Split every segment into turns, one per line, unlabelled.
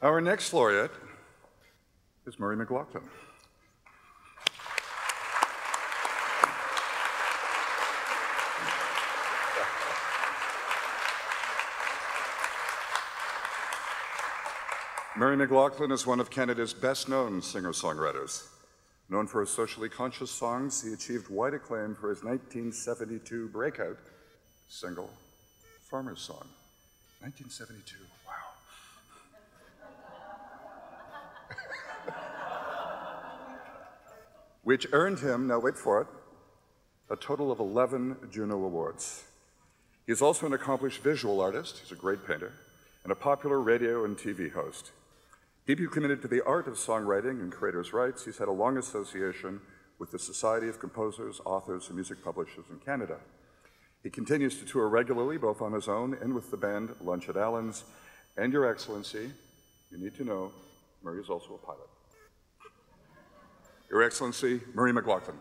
Our next laureate is Murray McLauchlan. Murray McLauchlan is one of Canada's best known singer songwriters. Known for his socially conscious songs, he achieved wide acclaim for his 1972 breakout single, Farmer's Song. 1972, wow. Which earned him, now wait for it, a total of 11 Juno Awards. He is also an accomplished visual artist, he's a great painter, and a popular radio and TV host. Deeply committed to the art of songwriting and creators' rights, he's had a long association with the Society of Composers, Authors, and Music Publishers in Canada. He continues to tour regularly, both on his own and with the band Lunch at Allen's. And Your Excellency, you need to know, Murray is also a pilot. Your Excellency, Murray McLauchlan.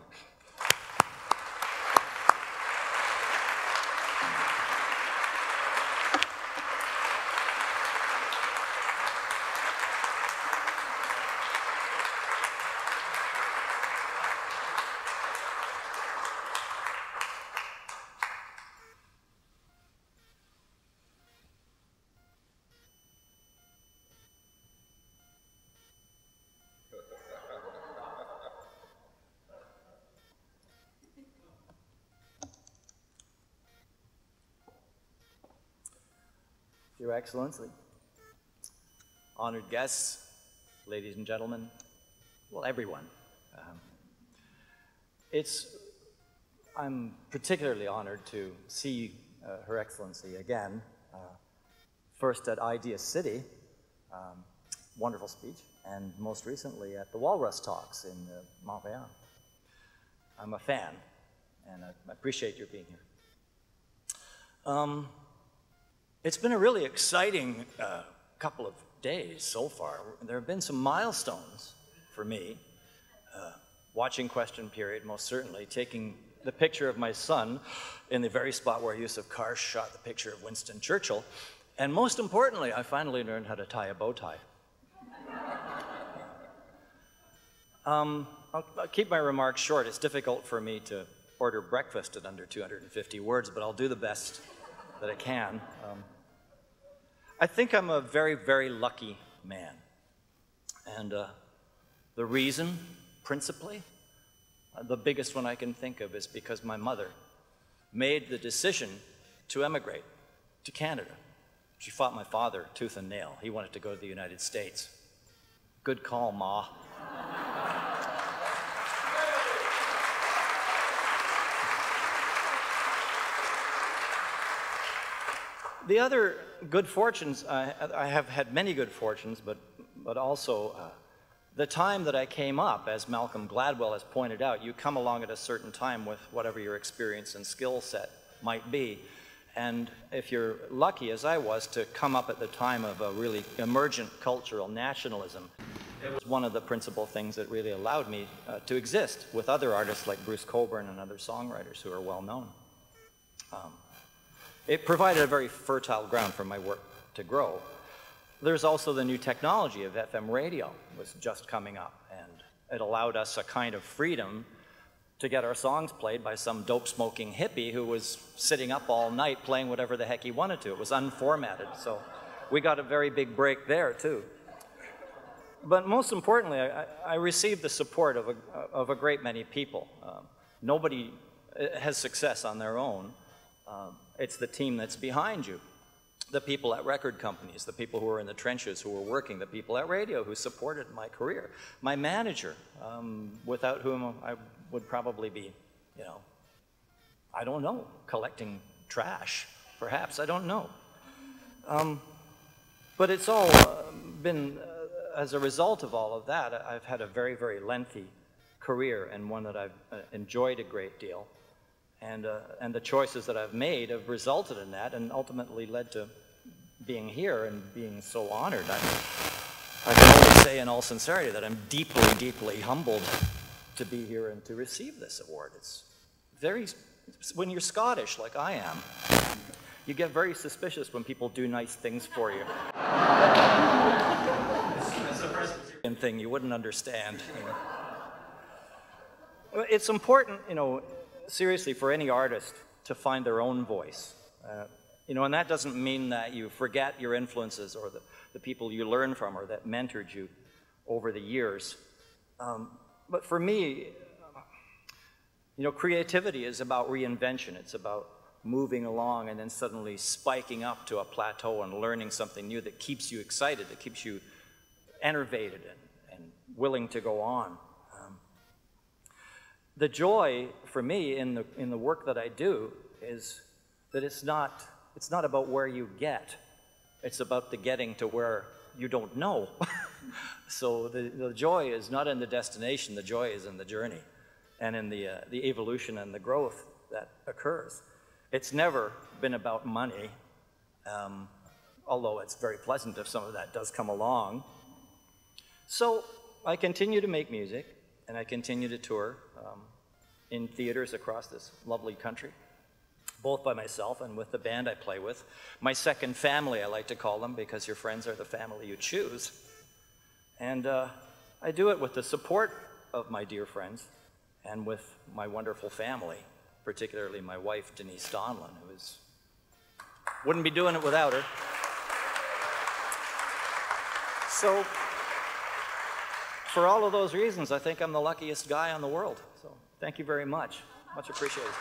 Your Excellency, honored guests, ladies and gentlemen, well, everyone. Um, it's, I'm particularly honored to see uh, Her Excellency again, uh, first at Idea City, um, wonderful speech, and most recently at the Walrus Talks in uh, Montreal. I'm a fan, and I appreciate your being here. Um, it's been a really exciting uh, couple of days so far. There have been some milestones for me. Uh, watching Question Period, most certainly, taking the picture of my son in the very spot where Yousuf Karsh shot the picture of Winston Churchill. And most importantly, I finally learned how to tie a bow tie. Um, I'll, I'll, keep my remarks short. It's difficult for me to order breakfast at under 250 words, but I'll do the best that I can. Um, I think I'm a very, very lucky man. And uh, the reason, principally, uh, the biggest one I can think of is because my mother made the decision to emigrate to Canada. She fought my father tooth and nail. He wanted to go to the United States. Good call, Ma. The other good fortunes, I, I, have had many good fortunes, but, but also uh, the time that I came up, as Malcolm Gladwell has pointed out, you come along at a certain time with whatever your experience and skill set might be. And if you're lucky, as I was, to come up at the time of a really emergent cultural nationalism, it was one of the principal things that really allowed me uh, to exist with other artists like Bruce Cockburn and other songwriters who are well known. Um, it provided a very fertile ground for my work to grow. There's also the new technology of FM radio was just coming up, and it allowed us a kind of freedom to get our songs played by some dope-smoking hippie who was sitting up all night playing whatever the heck he wanted to. It was unformatted, so we got a very big break there, too. But most importantly, I, I received the support of a, of a great many people. Um, nobody has success on their own. Um, it's the team that's behind you. The people at record companies, the people who are in the trenches who are working, the people at radio who supported my career, my manager, um, without whom I would probably be, you know, I don't know, collecting trash, perhaps, I don't know. Um, but it's all uh, been, uh, as a result of all of that, I've had a very, very lengthy career and one that I've uh, enjoyed a great deal. And, uh, and the choices that I've made have resulted in that and ultimately led to being here and being so honored. I, I can only say in all sincerity that I'm deeply, deeply humbled to be here and to receive this award. It's very, when you're Scottish like I am, you get very suspicious when people do nice things for you. thing you wouldn't understand. you know. It's important, you know, seriously, for any artist to find their own voice. Uh, you know, and that doesn't mean that you forget your influences or the, the people you learn from or that mentored you over the years. Um, but for me, you know, creativity is about reinvention. It's about moving along and then suddenly spiking up to a plateau and learning something new that keeps you excited, that keeps you enervated and, and willing to go on. The joy for me in the, in the work that I do is that it's not, it's not about where you get, it's about the getting to where you don't know. so the, the joy is not in the destination, the joy is in the journey and in the, uh, the evolution and the growth that occurs. It's never been about money, um, although it's very pleasant if some of that does come along. So I continue to make music and I continue to tour um, in theaters across this lovely country, both by myself and with the band I play with. My second family, I like to call them, because your friends are the family you choose. And uh, I do it with the support of my dear friends and with my wonderful family, particularly my wife, Denise Donlon, who is, wouldn't be doing it without her. So, for all of those reasons, I think I'm the luckiest guy in the world. So, thank you very much. Much appreciated.